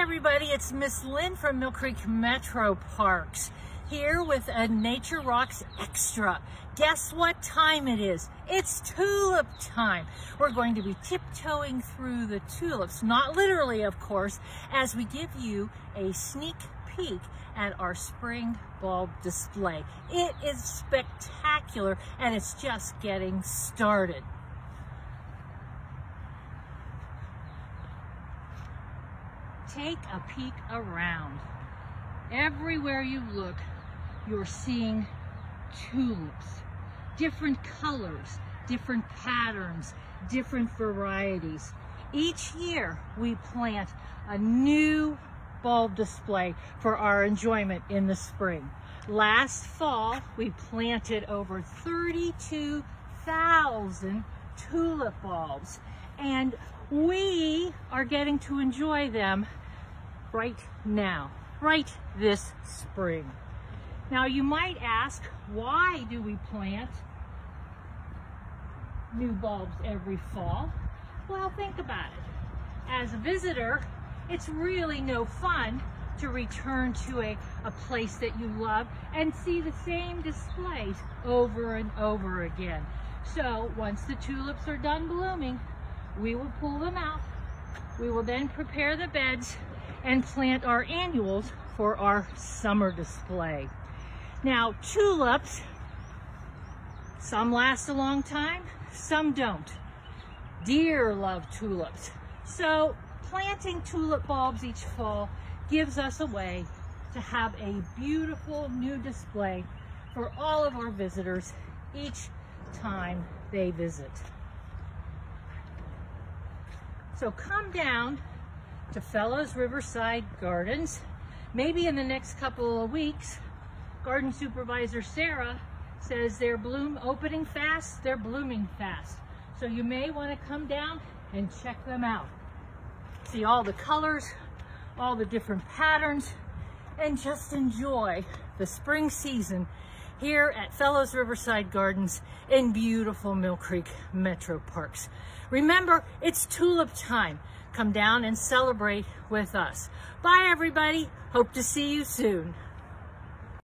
everybody, it's Miss Lynn from Mill Creek Metro Parks here with a Nature Rocks Extra. Guess what time it is? It's tulip time. We're going to be tiptoeing through the tulips, not literally of course, as we give you a sneak peek at our spring bulb display. It is spectacular and it's just getting started. Take a peek around. Everywhere you look, you're seeing tulips. Different colors, different patterns, different varieties. Each year we plant a new bulb display for our enjoyment in the spring. Last fall, we planted over 32,000 tulip bulbs and we are getting to enjoy them right now, right this spring. Now you might ask, why do we plant new bulbs every fall? Well, think about it. As a visitor, it's really no fun to return to a, a place that you love and see the same displays over and over again. So once the tulips are done blooming, we will pull them out. We will then prepare the beds and plant our annuals for our summer display. Now, tulips, some last a long time, some don't. Deer love tulips. So planting tulip bulbs each fall gives us a way to have a beautiful new display for all of our visitors each time they visit. So come down to Fellows Riverside Gardens. Maybe in the next couple of weeks, garden supervisor Sarah says they're bloom opening fast, they're blooming fast. So you may want to come down and check them out. See all the colors, all the different patterns, and just enjoy the spring season here at Fellows Riverside Gardens in beautiful Mill Creek Metro Parks. Remember, it's tulip time. Come down and celebrate with us. Bye, everybody. Hope to see you soon.